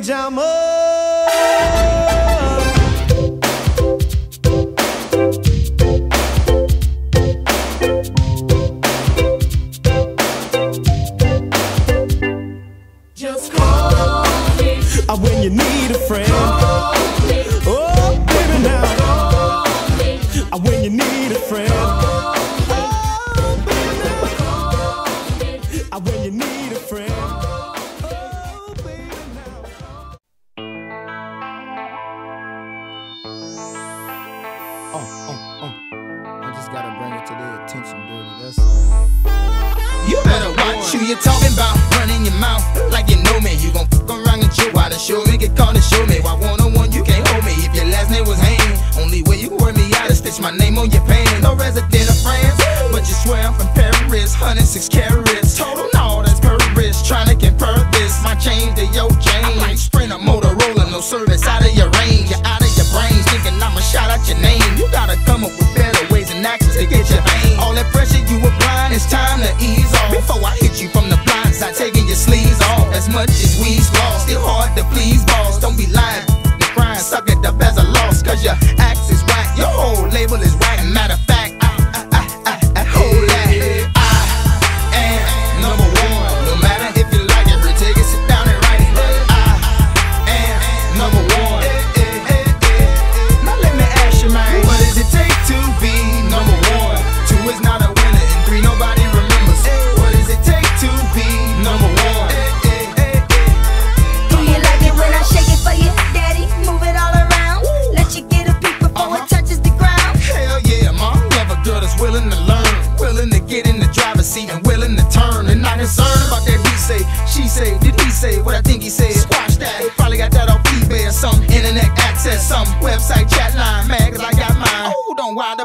pijama. when you need a friend. Call me. Oh, baby, now. Call me. When you need a friend. Oh, baby, now. Call me. When you need You better watch who you're talking about. Running your mouth like you know me. You gon' fuck around and chill while the show me. Get caught and show me. Why one on one you can't hold me? If your last name was Hain, only way you wear me out is stitch my name on your pants. No resident of France, but you swear I'm from Paris. 106 carats.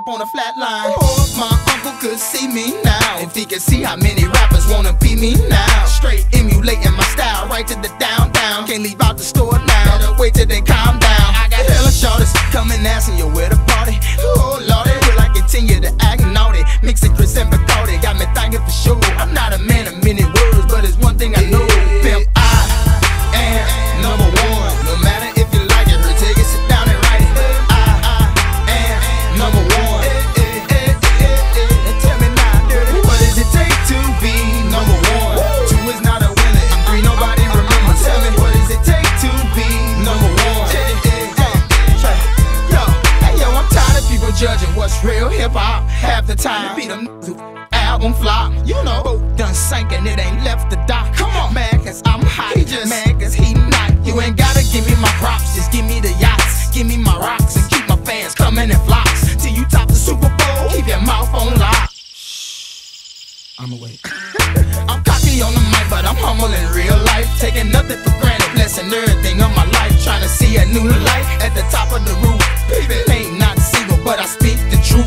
up on a flat line. My uncle could see me now. If he could see how many rappers wanna be me now. Straight emulating my style, right to the down, down. Can't leave album flop. You know, boat done sank and it ain't left the dock. Come on, man, cause I'm hot. He just mad cause he not. You ain't gotta give me my props, just give me the yachts. Give me my rocks and keep my fans coming in flocks. Till you top the Super Bowl, keep your mouth on lock. I'ma. I'm cocky on the mic, but I'm humble in real life. Taking nothing for granted, blessing everything of my life. Trying to see a new light at the top of the roof. Baby, ain't not single, but I speak the truth.